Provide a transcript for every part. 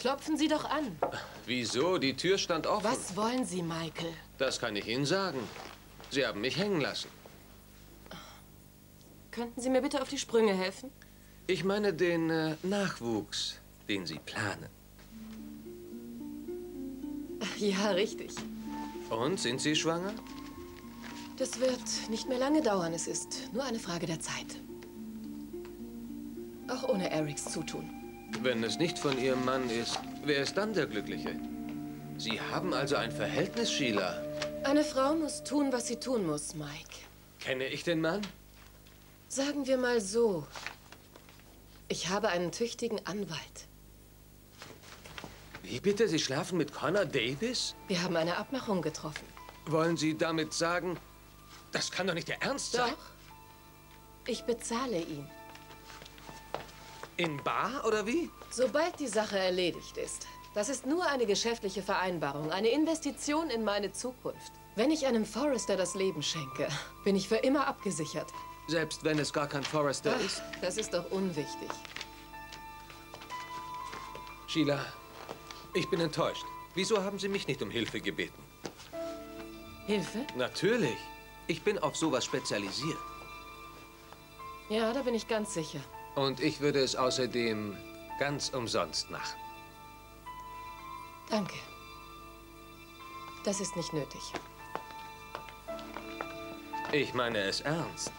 Klopfen Sie doch an. Wieso? Die Tür stand offen. Was wollen Sie, Michael? Das kann ich Ihnen sagen. Sie haben mich hängen lassen. Könnten Sie mir bitte auf die Sprünge helfen? Ich meine den äh, Nachwuchs, den Sie planen. Ja, richtig. Und, sind Sie schwanger? Das wird nicht mehr lange dauern. Es ist nur eine Frage der Zeit. Auch ohne Erics Zutun. Wenn es nicht von Ihrem Mann ist, wer ist dann der Glückliche? Sie haben also ein Verhältnis, Sheila. Eine Frau muss tun, was sie tun muss, Mike. Kenne ich den Mann? Sagen wir mal so. Ich habe einen tüchtigen Anwalt. Wie bitte? Sie schlafen mit Connor Davis? Wir haben eine Abmachung getroffen. Wollen Sie damit sagen, das kann doch nicht der Ernst sein? Doch. Ich bezahle ihn. In Bar oder wie? Sobald die Sache erledigt ist. Das ist nur eine geschäftliche Vereinbarung, eine Investition in meine Zukunft. Wenn ich einem Forrester das Leben schenke, bin ich für immer abgesichert. Selbst wenn es gar kein Forrester Ach, ist? das ist doch unwichtig. Sheila, ich bin enttäuscht. Wieso haben Sie mich nicht um Hilfe gebeten? Hilfe? Natürlich. Ich bin auf sowas spezialisiert. Ja, da bin ich ganz sicher. Und ich würde es außerdem ganz umsonst machen. Danke. Das ist nicht nötig. Ich meine es ernst.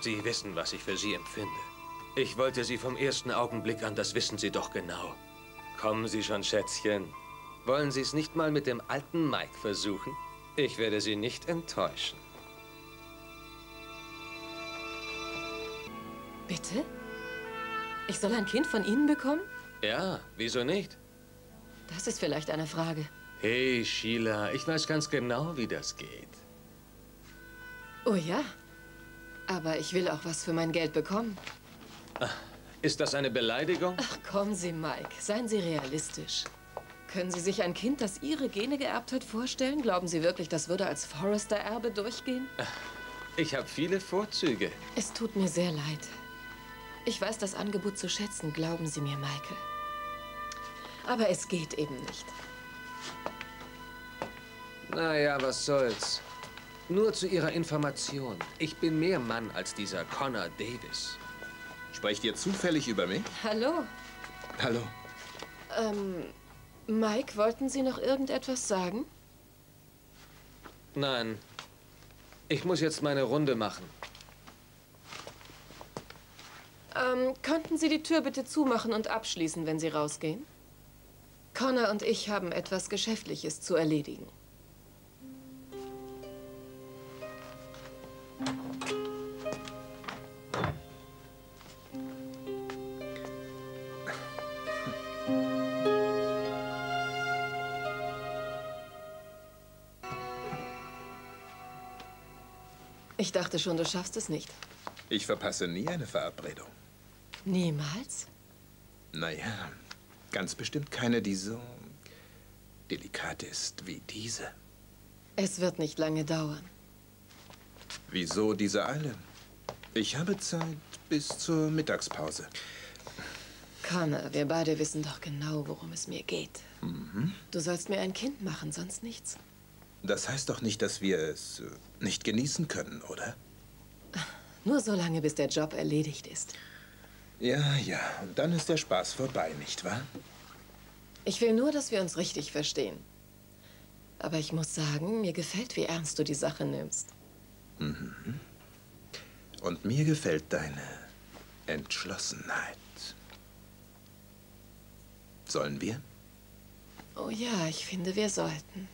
Sie wissen, was ich für Sie empfinde. Ich wollte Sie vom ersten Augenblick an, das wissen Sie doch genau. Kommen Sie schon, Schätzchen. Wollen Sie es nicht mal mit dem alten Mike versuchen? Ich werde Sie nicht enttäuschen. Bitte? Ich soll ein Kind von Ihnen bekommen? Ja, wieso nicht? Das ist vielleicht eine Frage. Hey, Sheila, ich weiß ganz genau, wie das geht. Oh ja. Aber ich will auch was für mein Geld bekommen. Ist das eine Beleidigung? Ach, kommen Sie, Mike. Seien Sie realistisch. Können Sie sich ein Kind, das Ihre Gene geerbt hat, vorstellen? Glauben Sie wirklich, das würde als Forrester-Erbe durchgehen? Ich habe viele Vorzüge. Es tut mir sehr leid. Ich weiß das Angebot zu schätzen, glauben Sie mir, Michael. Aber es geht eben nicht. Naja, was soll's. Nur zu Ihrer Information. Ich bin mehr Mann als dieser Connor Davis. Sprecht ihr zufällig über mich? Hallo. Hallo. Ähm, Mike, wollten Sie noch irgendetwas sagen? Nein. Ich muss jetzt meine Runde machen. Ähm, könnten Sie die Tür bitte zumachen und abschließen, wenn Sie rausgehen? Connor und ich haben etwas Geschäftliches zu erledigen. Ich dachte schon, du schaffst es nicht. Ich verpasse nie eine Verabredung. Niemals? Naja, ganz bestimmt keine, die so delikat ist wie diese. Es wird nicht lange dauern. Wieso diese Eile? Ich habe Zeit bis zur Mittagspause. Connor, wir beide wissen doch genau, worum es mir geht. Mhm. Du sollst mir ein Kind machen, sonst nichts. Das heißt doch nicht, dass wir es nicht genießen können, oder? Nur so lange, bis der Job erledigt ist. Ja, ja, und dann ist der Spaß vorbei, nicht wahr? Ich will nur, dass wir uns richtig verstehen. Aber ich muss sagen, mir gefällt, wie ernst du die Sache nimmst. Mhm. Und mir gefällt deine Entschlossenheit. Sollen wir? Oh ja, ich finde, wir sollten.